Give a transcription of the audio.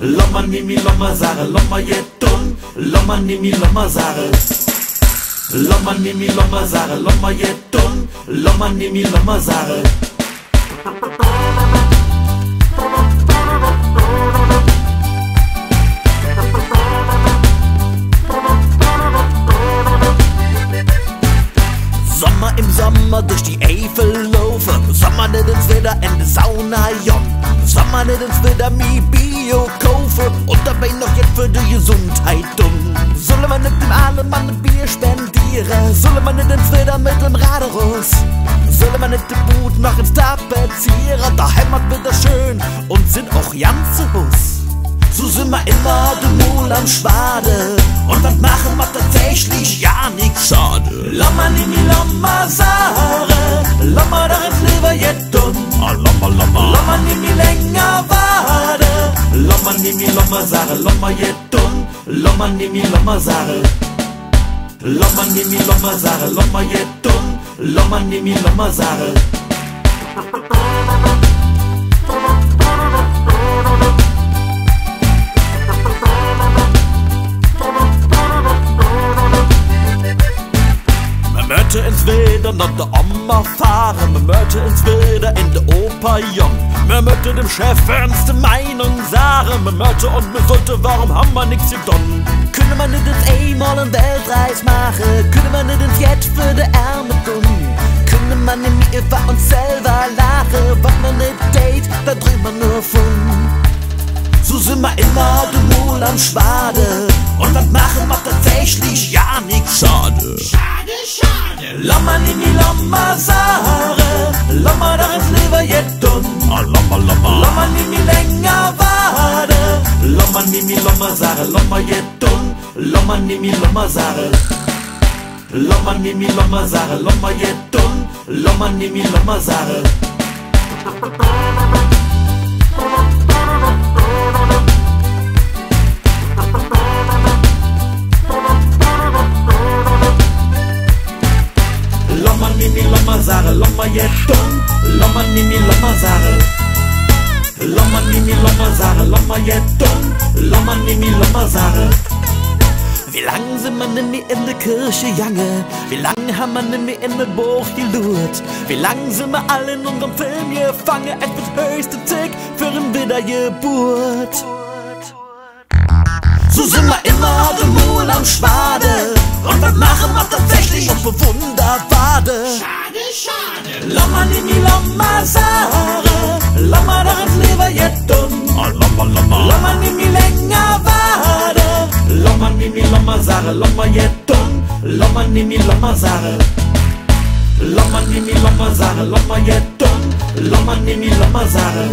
Loma nimi loma zare, loma yeton, loma nimi loma zare. Loma nimi loma zare, loma yeton, loma nimi loma zare. Sommer im Sommer durch die Eifel. Sommer nicht ins Wetter in die Sauna jon. Sommer nicht ins Wetter mi Bio kaufen. Und dabei noch jetzt für die Gesundheit dumm. Soll man nicht dem allen Mann ein Bier spendieren? Soll man nicht ins Wetter mit dem Radarus? Soll man nicht den Boot noch ins Tapezieren? Da hämmert wieder schön und sind auch ganze Hus. So sind wir immer dem Mul am Schwade Und was machen wir tatsächlich ja nix schade Loma nimi loma zare, loma da ins nimi loma zare, loma yeton, loma nimi loma zare. Loma nimi loma zare, loma yeton, loma nimi loma zare. Möchte ins Weder nach der Oma fahren, man möchte ins Weder in der Oper jong. Man möchte dem Chef ernste Meinung sagen, man möchte und man sollte, warum haben wir nix getan? Können wir nicht ins einmal eine Weltreis machen? Können wir nicht ins Jet für die Ärmel tun? Können wir nicht mehr über uns selber lachen? Was man nicht date, da drüben wir nur von. So sind wir immer dem Mul am Schwade Und was machen wir tatsächlich ja nix schade Loma nimi loma zare, loma da ins Leber zare, loma nimi loma zare. Loma nimi loma zare, loma yeton, loma nimi loma zare. Loma nimi loma zare, loma yeton, loma nimi loma zare. Nimi yeton, loma nimi loma zare. Wie lang sind wir mehr in der Kirche jange? Wie lang haben wir mehr in der Buch gelurt? Wie lang sind wir alle in unserem Film gefangen? Es wird höchste Tick für ein Wiedergeburt. So sind wir immer dem Mul am Schwade Und was machen wir tatsächlich und bewunderwade Loma nimi loma zare, loma da ins Leber Loma nimi länger wade, loma nimi loma zare, loma yeton, loma nimi loma zare. Loma nimi loma zare, loma yeton, loma nimi loma zare.